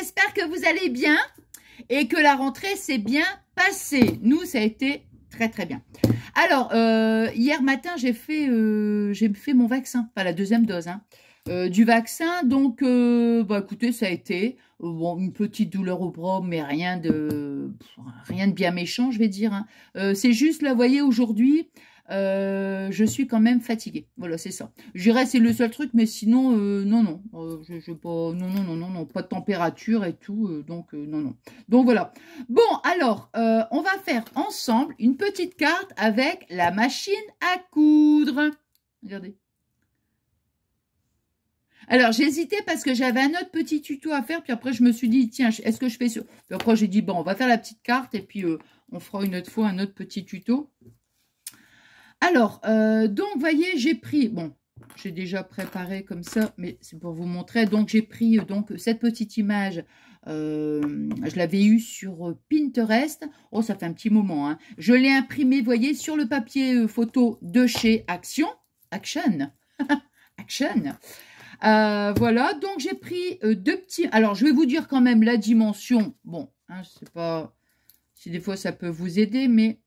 j'espère que vous allez bien et que la rentrée s'est bien passée. Nous, ça a été très très bien. Alors, euh, hier matin, j'ai fait, euh, fait mon vaccin, pas la deuxième dose hein, euh, du vaccin. Donc, bah, écoutez, ça a été bon, une petite douleur au bras, mais rien de, rien de bien méchant, je vais dire. Hein. C'est juste, là, vous voyez, aujourd'hui, euh, je suis quand même fatiguée. Voilà, c'est ça. Je dirais c'est le seul truc, mais sinon, euh, non, non. Euh, je, non, non, non, non, non, pas de température et tout. donc, non, non. Donc, voilà. Bon, alors, on va faire ensemble une petite carte avec la machine à coudre. Regardez. Alors, hésité parce que j'avais un autre petit tuto à faire. Puis après, je me suis dit, tiens, est-ce que je fais ça Puis après, j'ai dit, bon, on va faire la petite carte. Et puis, on fera une autre fois un autre petit tuto. Alors, euh, donc, voyez, j'ai pris, bon, j'ai déjà préparé comme ça, mais c'est pour vous montrer. Donc, j'ai pris euh, donc cette petite image, euh, je l'avais eue sur Pinterest. Oh, ça fait un petit moment. Hein. Je l'ai imprimée, voyez, sur le papier photo de chez Action. Action. Action. voilà, donc j'ai pris deux petits... Alors, je vais vous dire quand même la dimension. Bon, hein, je sais pas si des fois ça peut vous aider, mais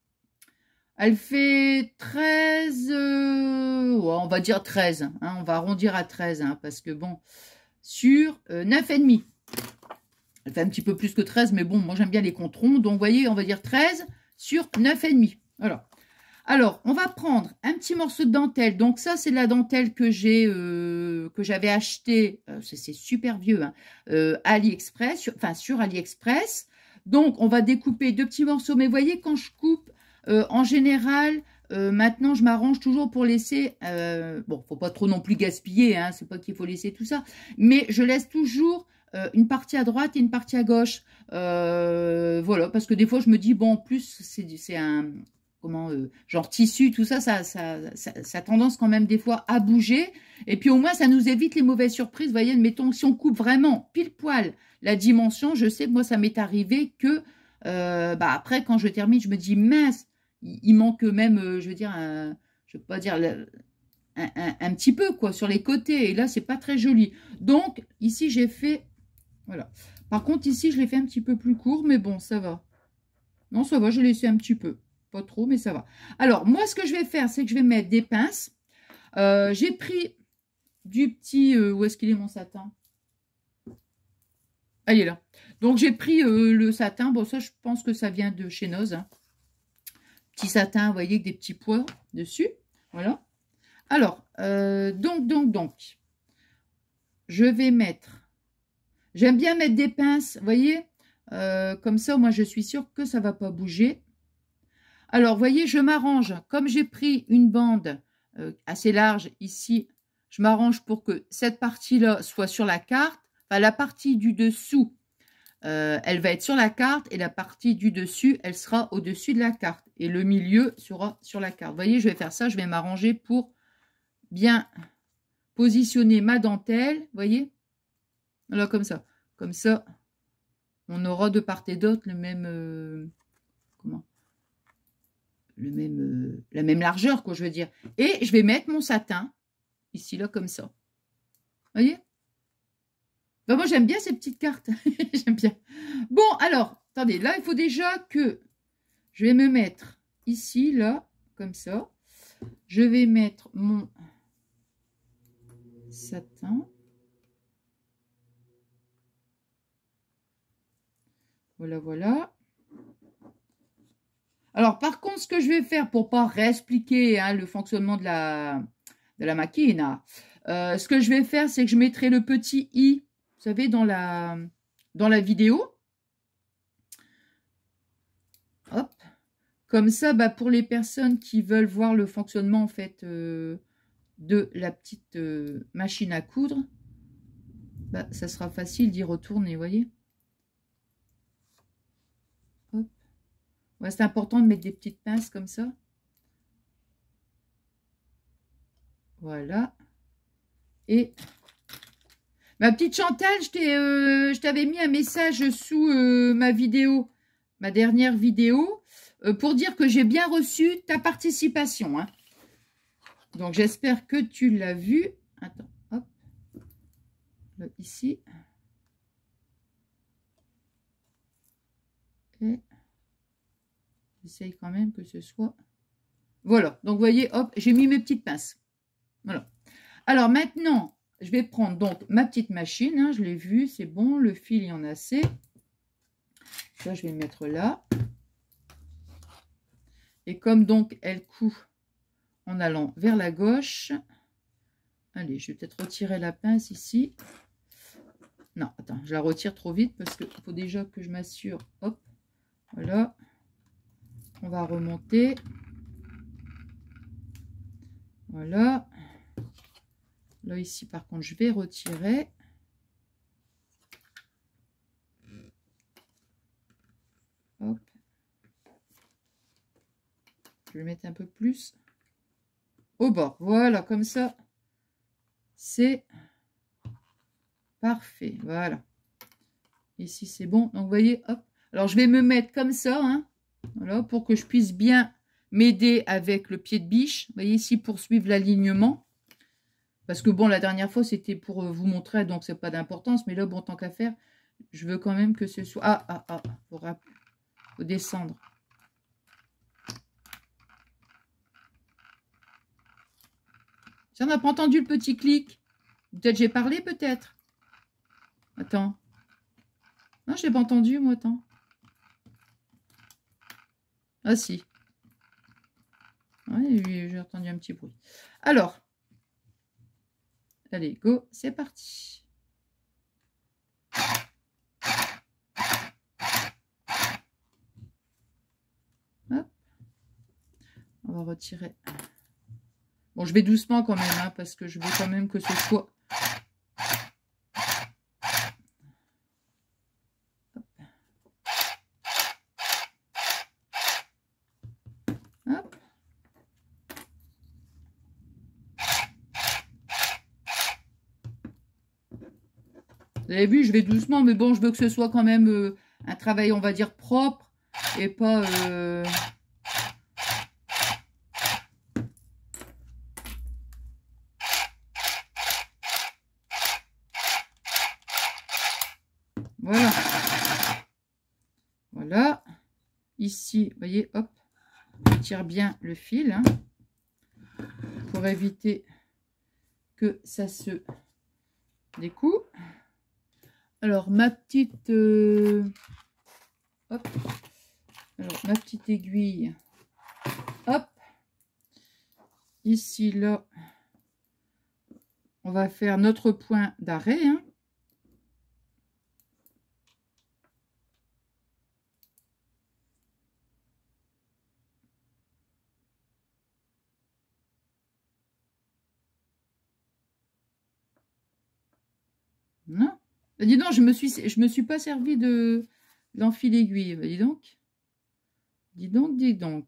elle fait 13, euh, on va dire 13, hein, on va arrondir à 13, hein, parce que bon, sur euh, 9,5. Elle fait un petit peu plus que 13, mais bon, moi j'aime bien les controns, donc vous voyez, on va dire 13 sur 9,5. Voilà. Alors, on va prendre un petit morceau de dentelle. Donc ça, c'est la dentelle que j'ai, euh, que j'avais acheté, euh, c'est super vieux, hein, AliExpress, enfin sur AliExpress. Donc, on va découper deux petits morceaux. Mais voyez, quand je coupe, euh, en général, euh, maintenant, je m'arrange toujours pour laisser... Euh, bon, faut pas trop non plus gaspiller, hein, c'est pas qu'il faut laisser tout ça. Mais je laisse toujours une partie à droite et une partie à gauche. voilà, parce que des fois, je me dis, bon, en plus, c'est un... Comment, genre tissu, tout ça ça, ça, ça, a tendance quand même des fois à bouger. Et puis au moins, ça nous évite les mauvaises surprises. Vous voyez, admettons, si on coupe vraiment pile poil la dimension, je sais que moi, ça m'est arrivé que... bah après, quand je termine, je me dis, mince, il, manque même, euh, je veux dire, un, je veux pas dire un, petit peu quoi sur les côtés. Et là, c'est pas très joli. Donc ici, j'ai fait, voilà. Par contre, ici, je l'ai fait un petit peu plus court, mais bon, ça va. Non, ça va, j'ai laissé un petit peu. Pas trop, mais ça va. Alors, moi, ce que je vais faire, c'est que je vais mettre des pinces. Euh, j'ai pris du petit... Euh, où est-ce qu'il est mon satin? Ah, il est là. Donc, j'ai pris le satin. Bon, ça, je pense que ça vient de chez Noz. Hein. Petit satin, vous voyez, avec des petits pois dessus. Voilà. Alors, euh, donc, donc, donc, je vais mettre... J'aime bien mettre des pinces, vous voyez euh, Comme ça, moi, je suis sûre que ça ne va pas bouger. Alors, vous voyez, je m'arrange. Comme j'ai pris une bande euh, assez large ici, je m'arrange pour que cette partie-là soit sur la carte. Enfin, la partie du dessous euh, elle va être sur la carte et la partie du dessus, elle sera au-dessus de la carte. Et le milieu sera sur la carte. Vous voyez, je vais faire ça, je vais m'arranger pour bien positionner ma dentelle. Vous voyez? Voilà, comme ça. Comme ça, on aura de part et d'autre le même... Euh, comment? Le même, euh, La même largeur, quoi, je veux dire. Et je vais mettre mon satin, ici, là, comme ça. Vous voyez? Bah, moi, j'aime bien ces petites cartes. j'aime bien. Bon, alors, attendez, là, il faut déjà que je vais me mettre ici, là, comme ça. Je vais mettre mon satin. Voilà, voilà. Alors, par contre, ce que je vais faire pour pas réexpliquer hein, le fonctionnement de la, de la machine, euh, ce que je vais faire, c'est que je mettrai le petit i vous savez, dans la, dans la vidéo. Hop. Comme ça, bah, pour les personnes qui veulent voir le fonctionnement, en fait, euh, de la petite euh, machine à coudre, bah, ça sera facile d'y retourner, vous voyez Hop. c'est important de mettre des petites pinces comme ça. Voilà. Et Ma petite Chantal, euh, je t'avais mis un message sous euh, ma vidéo, ma dernière vidéo, euh, pour dire que j'ai bien reçu ta participation. Hein. Donc, j'espère que tu l'as vu. Attends, hop. ici. fait. J'essaye quand même que ce soit... Voilà, donc vous voyez, hop, j'ai mis mes petites pinces. Voilà. Alors maintenant, je vais prendre donc ma petite machine, hein, je l'ai vu, c'est bon, le fil, il y en a assez. Ça, je vais mettre là. Et comme donc elle coud en allant vers la gauche, allez, je vais peut-être retirer la pince ici. Non, attends, je la retire trop vite parce qu'il faut déjà que je m'assure. Hop, voilà. On va remonter. Voilà. Là, ici, par contre, je vais retirer. Je vais mettre un peu plus au bord. Voilà, comme ça, c'est parfait. Voilà. Ici, c'est bon. Donc, vous voyez, hop. Alors, je vais me mettre comme ça, hein, voilà, pour que je puisse bien m'aider avec le pied de biche. Vous voyez ici, pour suivre l'alignement. Parce que bon, la dernière fois, c'était pour euh, vous montrer, donc c'est pas d'importance. Mais là, bon, tant qu'à faire, je veux quand même que ce soit... Ah, ah, ah, faut, faut descendre. Si on n'a pas entendu le petit clic, peut-être j'ai parlé, peut-être. Attends. Non, je n'ai pas entendu, moi, attends. Ah, si. Oui, j'ai entendu un petit bruit. Alors, Allez, go, c'est parti. Hop. On va retirer. Bon, je vais doucement quand même, hein, parce que je veux quand même que ce soit Vous avez vu, je vais doucement, mais bon, je veux que ce soit quand même euh, un travail, on va dire, propre et pas... Euh, voilà. Voilà. Ici, vous voyez, hop, je tire bien le fil hein, pour éviter que ça se découpe. Alors, ma petite... Euh, hop. Ma petite aiguille. Hop. Ici, là. On va faire notre point d'arrêt. Hein. Bah, dis donc, je me suis, me suis pas servi de l'enfil aiguille. Bah, dis donc. Dis donc, dis donc.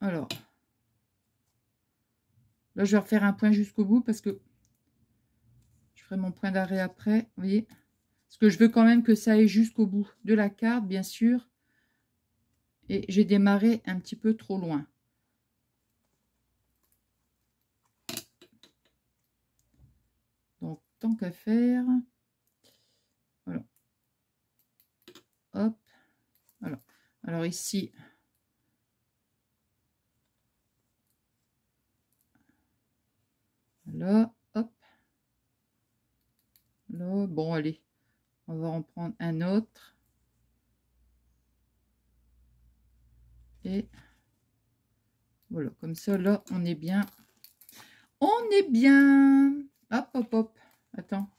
Alors. Là, je vais refaire un point jusqu'au bout parce que je ferai mon point d'arrêt après. Vous voyez Parce que je veux quand même que ça aille jusqu'au bout de la carte, bien sûr. Et j'ai démarré un petit peu trop loin. Tant qu'à faire. Voilà. Hop. Voilà. Alors ici, Là, hop. Là, bon, allez. On va en prendre un autre. Et voilà, comme ça, là, on est bien. On est bien. Hop, hop, hop. Attends.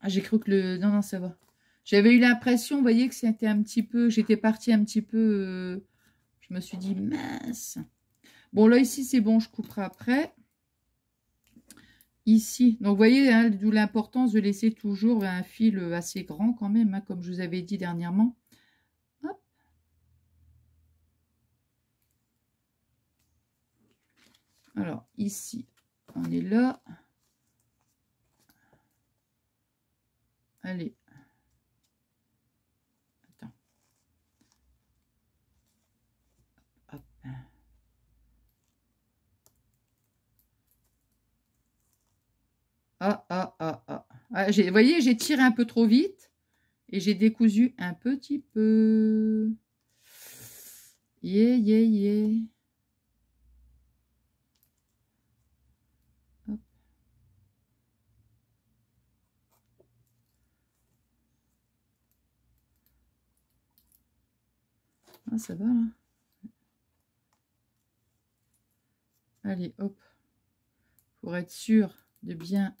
Ah, j'ai cru que le... Non, non, ça va. J'avais eu l'impression, vous voyez, que c'était un petit peu... J'étais partie un petit peu... Euh, je me suis dit, mince. Bon, là, ici, c'est bon, je couperai après. Ici, donc vous voyez, hein, d'où l'importance de laisser toujours un fil assez grand quand même, hein, comme je vous avais dit dernièrement. Alors, ici, on est là. Allez. Attends. Ah, ah, ah, ah. ah vous voyez, j'ai tiré un peu trop vite. Et j'ai décousu un petit peu. Yeah, yeah, yeah. Ah, ça va là. Allez, hop. Pour être sûr de bien...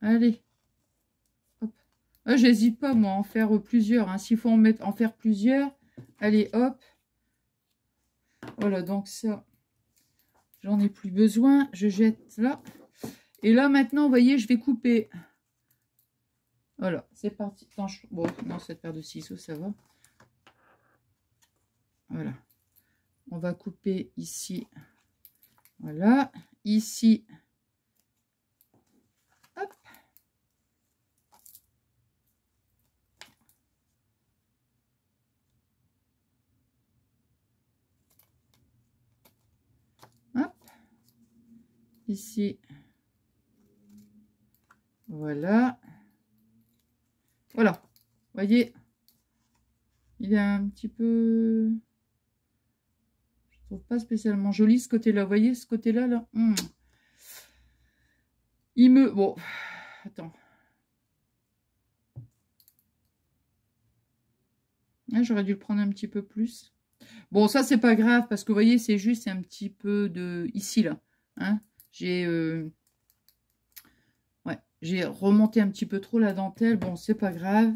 Allez. Hop. Ah, J'hésite pas, moi, à en faire plusieurs. Hein. S'il faut en, mettre, en faire plusieurs, allez, hop. Voilà, donc ça, j'en ai plus besoin. Je jette là. Et là, maintenant, voyez, je vais couper. Voilà, c'est parti. Bon, non, cette paire de ciseaux, ça va. Voilà. On va couper ici. Voilà. Ici. Hop. Hop. Ici. Voilà. Voilà. voyez, il est un petit peu... Je trouve pas spécialement joli ce côté-là. Voyez ce côté-là, là, hmm. Il me... Bon, attends. Ah, j'aurais dû le prendre un petit peu plus. Bon, ça, c'est pas grave, parce que vous voyez, c'est juste un petit peu de... Ici, là. Hein J'ai... Euh, j'ai remonté un petit peu trop la dentelle. Bon, c'est pas grave.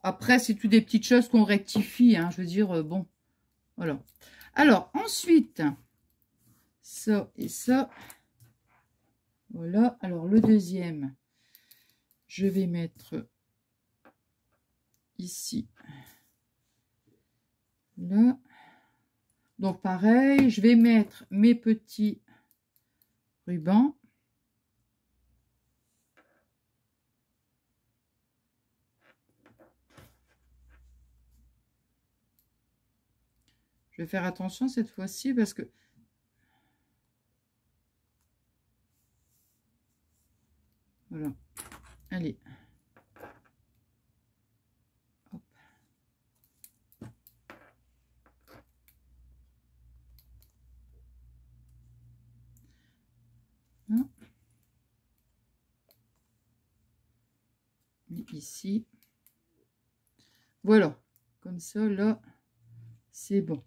Après, c'est tout des petites choses qu'on rectifie. Hein, je veux dire, euh, bon, voilà. Alors, ensuite, ça et ça. Voilà. Alors, le deuxième, je vais mettre ici. Là. Donc, pareil, je vais mettre mes petits rubans. Je vais faire attention cette fois-ci parce que... Voilà. Allez. Hop. Hein ici. Voilà. Comme ça, là, c'est bon.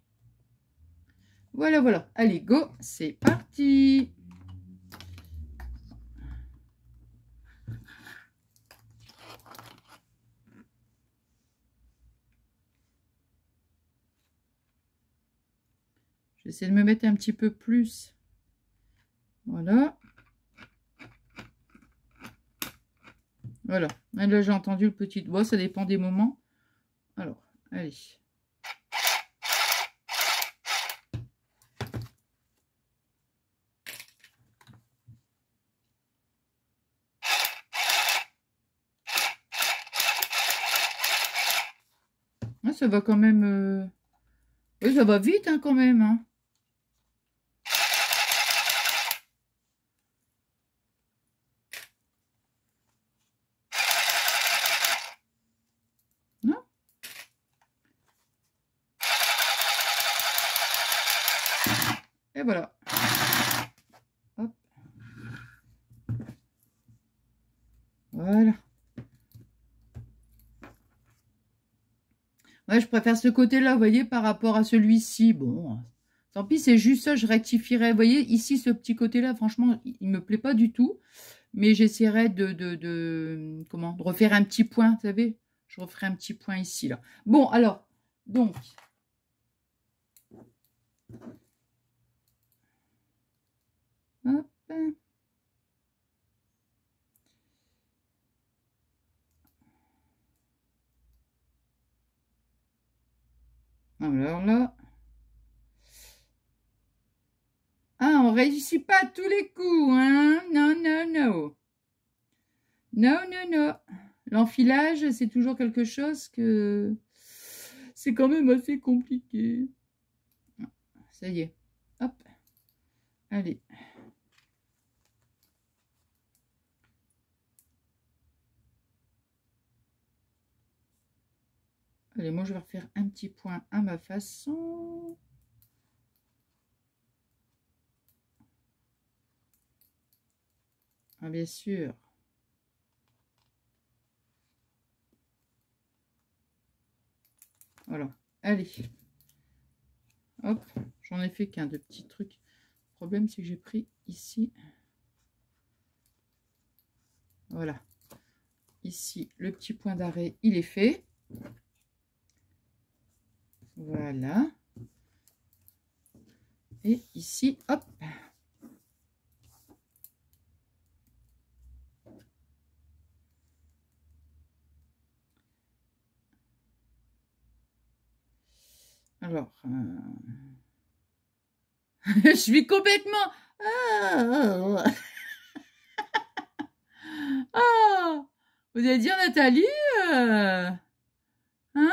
Voilà, voilà. Allez, go, c'est parti. J'essaie de me mettre un petit peu plus. Voilà. Voilà. Là, j'ai entendu le petit doigt. Ça dépend des moments. Alors, allez. Ça va quand même... Euh, oui, ça va vite hein, quand même. Hein. Non Et voilà. Hop. Voilà. Je préfère ce côté-là, vous voyez, par rapport à celui-ci. Bon, tant pis, c'est juste ça, je rectifierai. Vous voyez, ici, ce petit côté-là, franchement, il ne me plaît pas du tout. Mais j'essaierai de, de, comment, de refaire un petit point, vous savez. Je referai un petit point ici, là. Bon, alors, donc... Hop. Alors là... Ah, on réussit pas à tous les coups, hein Non, non, non. Non, non, non. L'enfilage, c'est toujours quelque chose que... C'est quand même assez compliqué. Ça y est. Hop. Allez. Allez, moi, je vais refaire un petit point à ma façon. Ah, bien sûr. Voilà. Allez. Hop. J'en ai fait qu'un de petits trucs. Le problème, c'est que j'ai pris ici. Voilà. Ici, le petit point d'arrêt, il est fait. Voilà. Et ici, hop. Alors, euh, je suis complètement... Ah Vous allez dire, Nathalie euh, Hein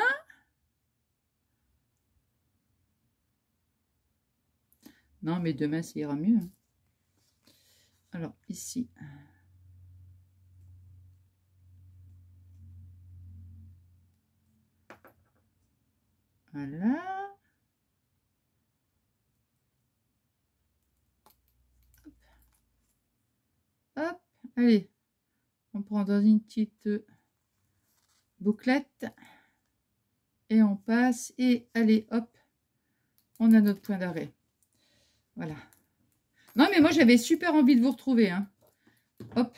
Non, mais demain, ça ira mieux. Hein. Alors, ici. Voilà. Hop. Allez. On prend dans une petite bouclette. Et on passe. Et allez, hop. On a notre point d'arrêt. Voilà. Non, mais moi, j'avais super envie de vous retrouver. Hein. Hop.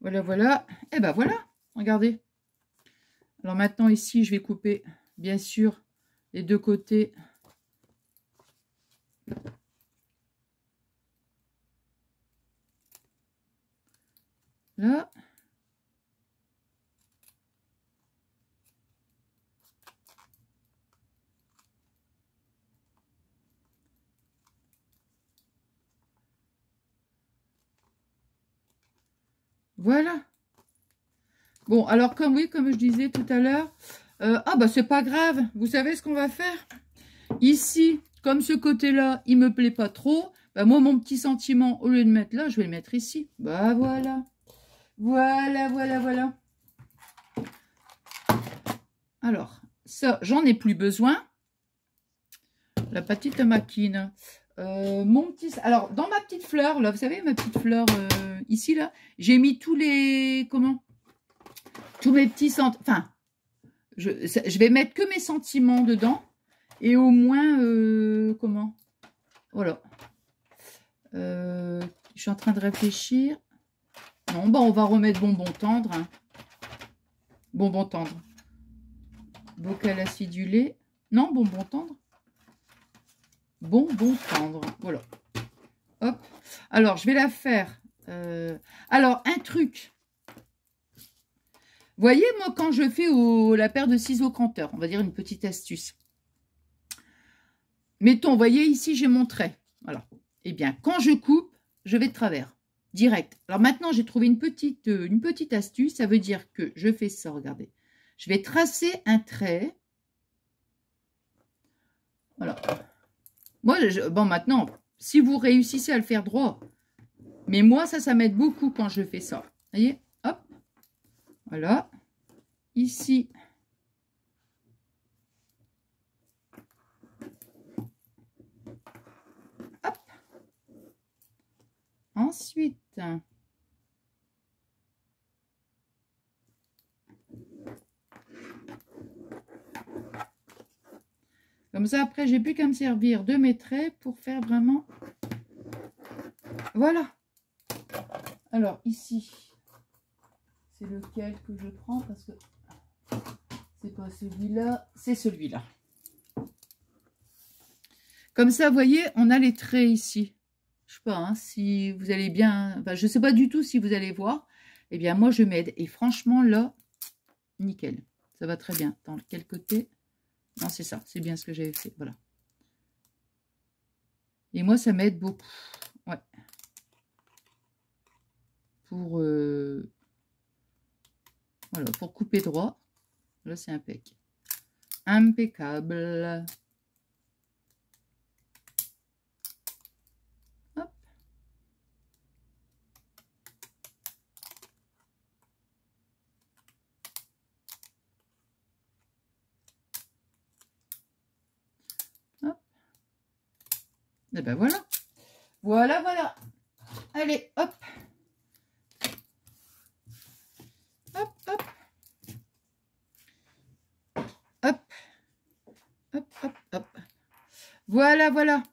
Voilà, voilà. Et eh ben voilà. Regardez. Alors maintenant, ici, je vais couper, bien sûr, les deux côtés. Là. Voilà. Bon, alors comme oui, comme je disais tout à l'heure, euh, ah bah c'est pas grave. Vous savez ce qu'on va faire? Ici, comme ce côté-là, il me plaît pas trop, bah moi, mon petit sentiment, au lieu de mettre là, je vais le mettre ici. Bah voilà. Voilà, voilà, voilà. Alors, ça, j'en ai plus besoin. La petite maquine. Euh, mon petit... Alors, dans ma petite fleur, là, vous savez, ma petite fleur euh, ici, là, j'ai mis tous les... Comment? Tous mes petits sentiments... Enfin, je, vais mettre que mes sentiments dedans. Et au moins, euh, comment? Voilà. je suis en train de réfléchir. Non, bah, on va remettre bonbon tendre. Hein. Bonbon tendre. Bocal acidulé. Non, bonbon tendre bonbon tendre. Voilà. Hop. Alors, je vais la faire. Euh, alors, un truc. Voyez, moi, quand je fais la paire de ciseaux cranteur, on va dire une petite astuce. Mettons, vous voyez, ici, j'ai mon trait. Voilà. Eh bien, quand je coupe, je vais de travers. Direct. Alors maintenant, j'ai trouvé une petite, euh, une petite astuce. Ça veut dire que je fais ça, regardez. Je vais tracer un trait. Voilà. Moi, bon, maintenant, si vous réussissez à le faire droit, mais moi, ça, ça m'aide beaucoup quand je fais ça. Vous voyez? Hop. Voilà. Ici. Hop. Ensuite. Comme ça, après, j'ai plus qu'à me servir de mes traits pour faire vraiment... Voilà. Alors, ici, c'est lequel que je prends parce que c'est pas celui-là, c'est celui-là. Comme ça, vous voyez, on a les traits ici. Je sais pas hein, si vous allez bien... Enfin, je sais pas du tout si vous allez voir. Eh bien, moi, je m'aide. Et franchement, là, nickel. Ça va très bien. Dans quel côté? Non, c'est ça. C'est bien ce que j'avais fait. Voilà. Et moi, ça m'aide beaucoup. Ouais. Pour, euh, voilà, pour couper droit. Là, c'est impeccable. Impeccable. Hop. Et eh ben voilà. Voilà, voilà. Allez, hop. Hop, hop. Hop. Hop, hop, hop. Voilà, voilà.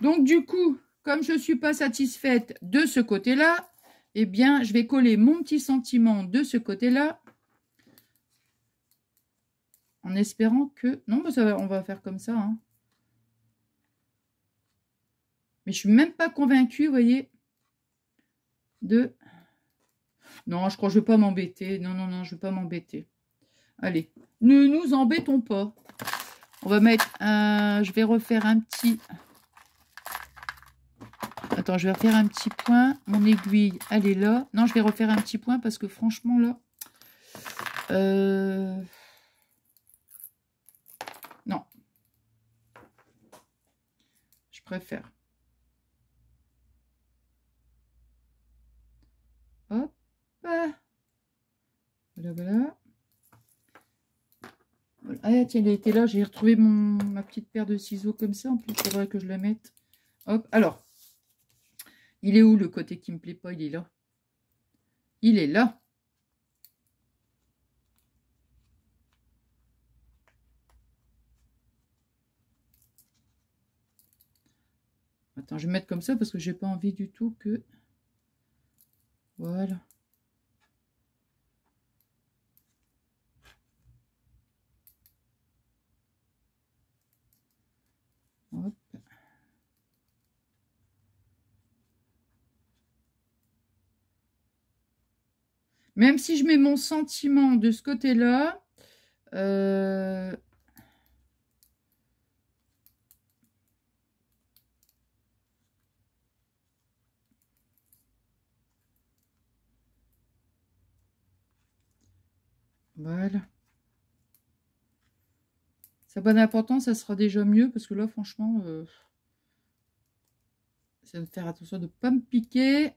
Donc, du coup, comme je ne suis pas satisfaite de ce côté-là, eh bien, je vais coller mon petit sentiment de ce côté-là. En espérant que... Non, bah, on va faire comme ça. Hein. Mais je suis même pas convaincue, vous voyez, de... Non, je crois que je ne vais pas m'embêter. Non, non, non, je ne vais pas m'embêter. Allez, ne nous embêtons pas. On va mettre... un... je vais refaire un petit... Attends, je vais refaire un petit point. Mon aiguille, elle est là. Non, je vais refaire un petit point parce que franchement, là... Euh... Non. Je préfère. Hop. Voilà, voilà. Ah, tiens, il était là. J'ai retrouvé mon, ma petite paire de ciseaux comme ça. En plus, il faudrait que je la mette. Hop. Alors, il est où le côté qui me plaît pas? Il est là. Il est là. Attends, je vais mettre comme ça parce que j'ai pas envie du tout que... Voilà. Même si je mets mon sentiment de ce côté-là, euh, Voilà. Sa bonne importance, ça sera déjà mieux parce que là, franchement, euh, ça va faire attention de ne pas me piquer.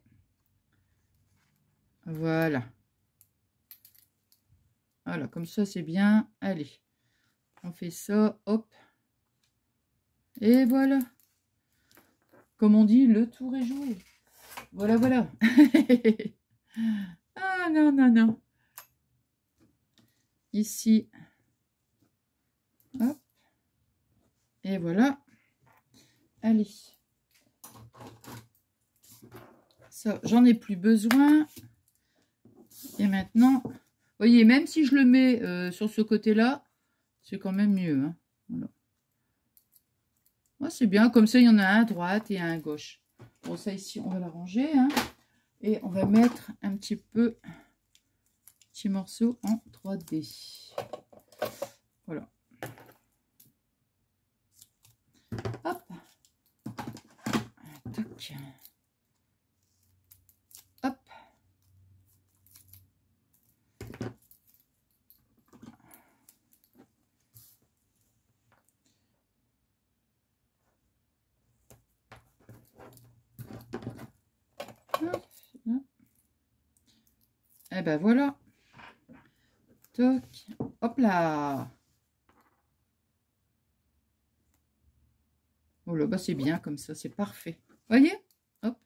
Voilà. Voilà, comme ça, c'est bien. Allez, on fait ça, hop. Et voilà. Comme on dit, le tour est joué. Voilà, voilà. ah, non, non, non. Ici. Et voilà. Allez. Ça, j'en ai plus besoin. Et maintenant, voyez, même si je le mets euh, sur ce côté-là, c'est quand même mieux. Hein. C'est bien, comme ça, il y en a un à droite et un à gauche. Bon, ça ici, on va l'arranger. Hein. Et on va mettre un petit peu, petit morceau en 3D. Voilà. Hop. Tac. Et eh ben voilà. Oh là, bas c'est bien comme ça, c'est parfait. Voyez? Hop.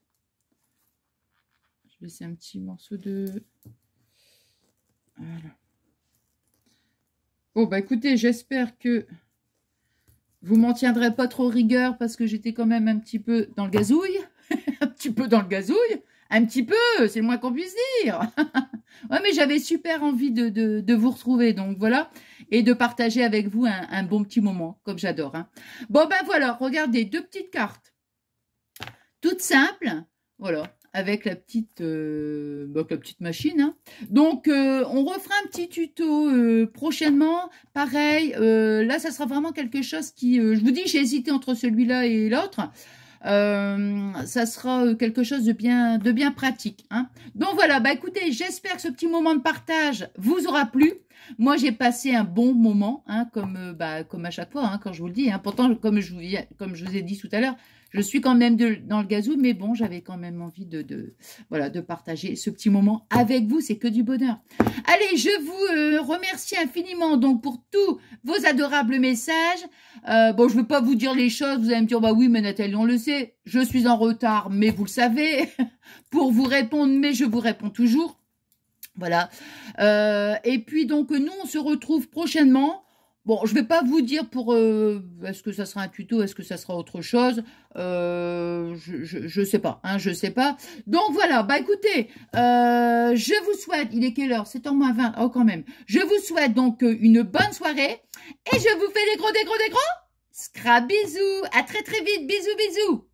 Je vais laisser un petit morceau de... Voilà. Bon, bah écoutez, j'espère que vous m'en tiendrez pas trop rigueur parce que j'étais quand même un petit peu dans le gazouille. un petit peu dans le gazouille. Un petit peu, c'est le moins qu'on puisse dire. ouais, mais j'avais super envie de, de, vous retrouver, donc voilà. Et de partager avec vous un, bon petit moment, comme j'adore. Hein. Bon, ben voilà, regardez, deux petites cartes. Toutes simples. Voilà, avec la petite, euh, petite machine. Hein. Donc, euh, on refera un petit tuto euh, prochainement. Pareil, là, ça sera vraiment quelque chose qui... je vous dis, j'ai hésité entre celui-là et l'autre. Euh, ça sera euh, quelque chose de bien, de bien pratique. Hein. Donc voilà, bah écoutez, j'espère que ce petit moment de partage vous aura plu. Moi, j'ai passé un bon moment, hein, comme, euh, bah, comme à chaque fois, hein, quand je vous le dis. Hein. Pourtant, comme je, vous, ai dit tout à l'heure, je suis quand même dans le gazou, mais bon, j'avais quand même envie de, voilà, de partager ce petit moment avec vous. C'est que du bonheur. Allez, je vous euh, remercie infiniment donc pour tous vos adorables messages. Euh, bon, je ne veux pas vous dire les choses. Vous allez me dire, bah oui, mais Nathalie, on le sait. Je suis en retard, mais vous le savez. pour vous répondre, mais je vous réponds toujours. Voilà. Euh, et puis donc, nous, on se retrouve prochainement Bon, je ne vais pas vous dire pour euh, est-ce que ça sera un tuto, est-ce que ça sera autre chose. Euh, je, ne sais pas, hein, je sais pas. Donc voilà, bah écoutez, je vous souhaite, il est quelle heure? C'est en moins 20, oh quand même. Je vous souhaite donc une bonne soirée et je vous fais des gros, des gros, des gros. Scrap à très très vite, bisous, bisous.